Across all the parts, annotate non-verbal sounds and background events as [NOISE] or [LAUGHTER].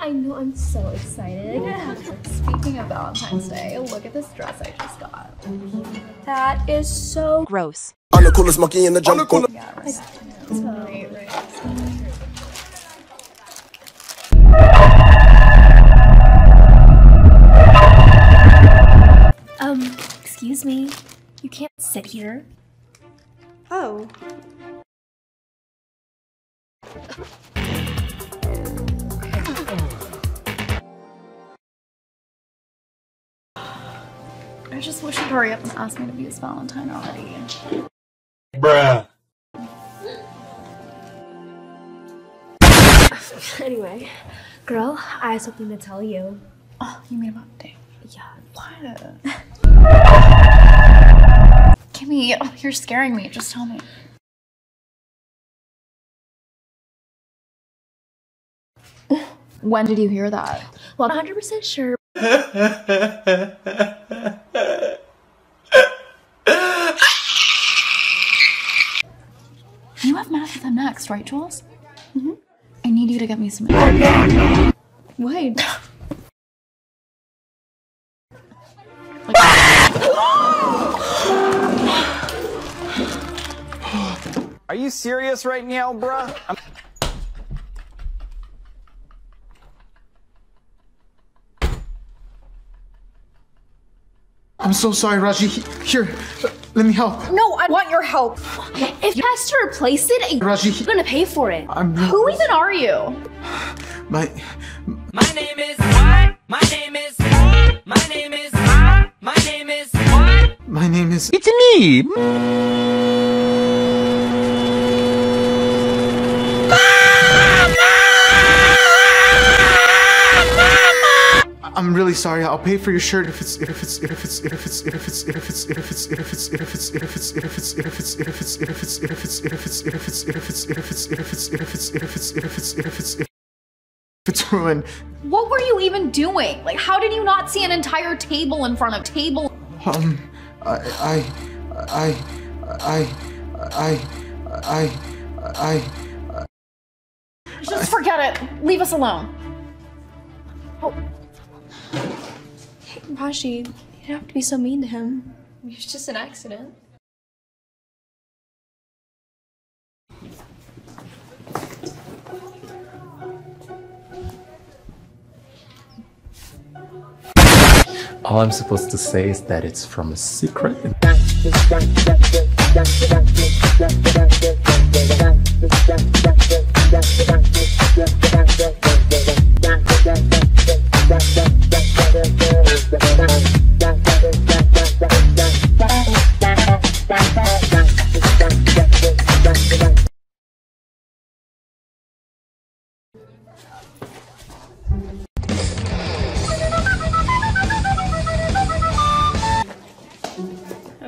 I know, I'm so excited. Speaking of Valentine's Day, look at this dress I just got. That is so Gross. I'm the coolest monkey in the jungle. Yeah, right. Um, excuse me. You can't sit here. Oh. I just wish he'd hurry up and ask me to be his Valentine already. Bruh. Anyway, girl, I have something to tell you. Oh, you mean about Dave? Yeah. What? Kimmy, oh, you're scaring me. Just tell me. When did you hear that? Well, I'm 100% sure. [LAUGHS] You have math with him next, right, Jules? Mm-hmm. I need you to get me some. What? Are you serious right now, bruh? I'm- I'm so sorry, Raji. Here, let me help. No, I want your help. If he has to replace it, Raji, I'm gonna pay for it. I'm Who even are you? my My name is what? My name is? My name is? My name is my name is. It's me. I'm really sorry. I'll pay for your shirt if it's if it's if it's if it's if it's if it's it if it's if it's if it's if it's it if it's if it's if it's if it's if it's if it's if it's if it's if it's if it's if it's if it's if it's if it's if it's ruined. What were you even doing? Like, how did you not see an entire table in front of table? Um, I I I I I I I Just forget it. Leave us alone. Raji, you don't have to be so mean to him. It's just an accident. All I'm supposed to say is that it's from a secret.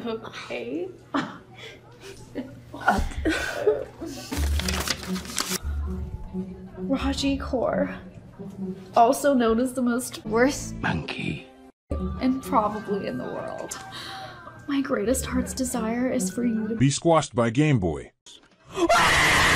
Okay. Raji Kaur, also known as the most Worst. Monkey. and probably in the world. My greatest heart's desire is for you to Be squashed by Game Boy. Ah!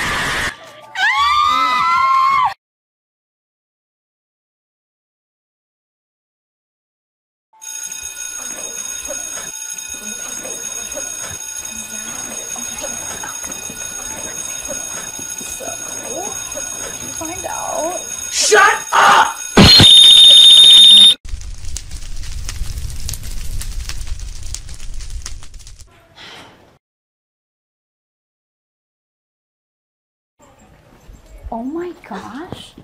Oh my gosh.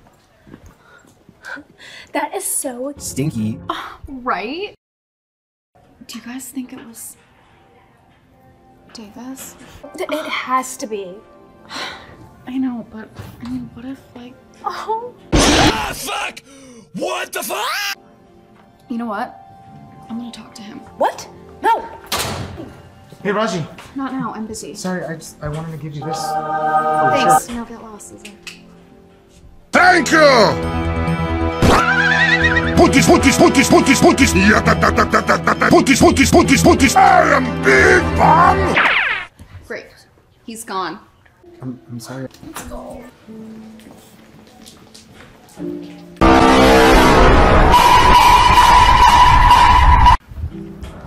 That is so Stinky. Right? Do you guys think it was Davis? It has to be. I know, but I mean, what if like Oh. Ah, fuck! What the fuck? you know what? I'm gonna talk to him. What? No. Hey, Raji. Not now, I'm busy. Sorry, I just I wanted to give you this. Thanks. No, get lost, Susan. Thank you! Putis, putis, putis, putis, putis! Putis, putis, putis, putis! I am Big Bomb! Great. He's gone. I'm, I'm sorry. Let's go.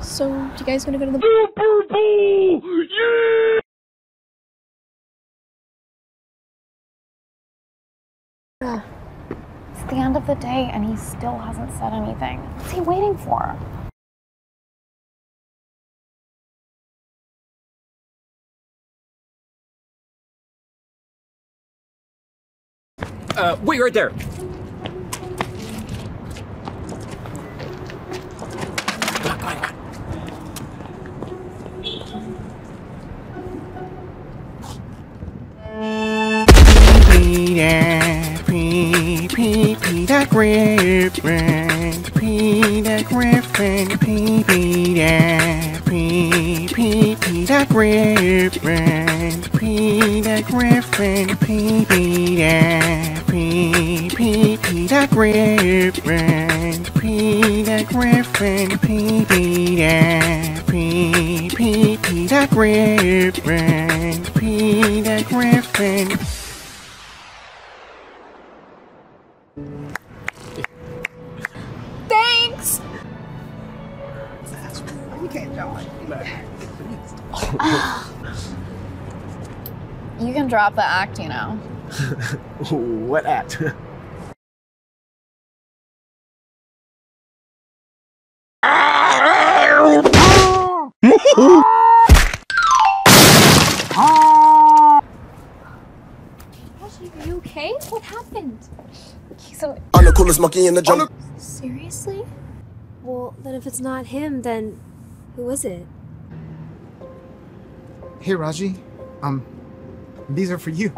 So, you guys gonna go to the- Boo Boo Boo! It's the end of the day and he still hasn't said anything. What's he waiting for? Uh, wait right there. Peter, Peter Griffin, Peter Griffin, Peter, Peter Griffin, Peter Griffin, Peter, Peter Griffin, Peter Griffin, Peter, Peter Griffin, Peter Griffin. You can drop the act, you know. [LAUGHS] what act? Are you okay? What happened? He's a I'm the coolest monkey in the jungle. Seriously? Well, then if it's not him, then who is it? Hey, Raji. Um, these are for you.